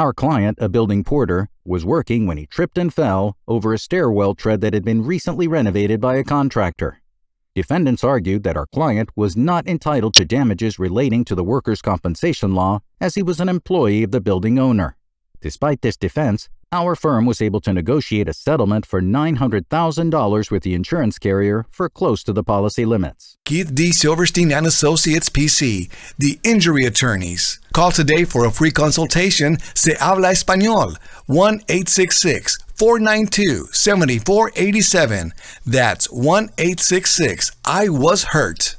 Our client, a building porter, was working when he tripped and fell over a stairwell tread that had been recently renovated by a contractor. Defendants argued that our client was not entitled to damages relating to the workers' compensation law as he was an employee of the building owner. Despite this defense, our firm was able to negotiate a settlement for $900,000 with the insurance carrier for close to the policy limits. Keith D. Silverstein and Associates PC, the injury attorneys. Call today for a free consultation. Se habla español. 1 866 492 7487. That's 1 866 I was hurt.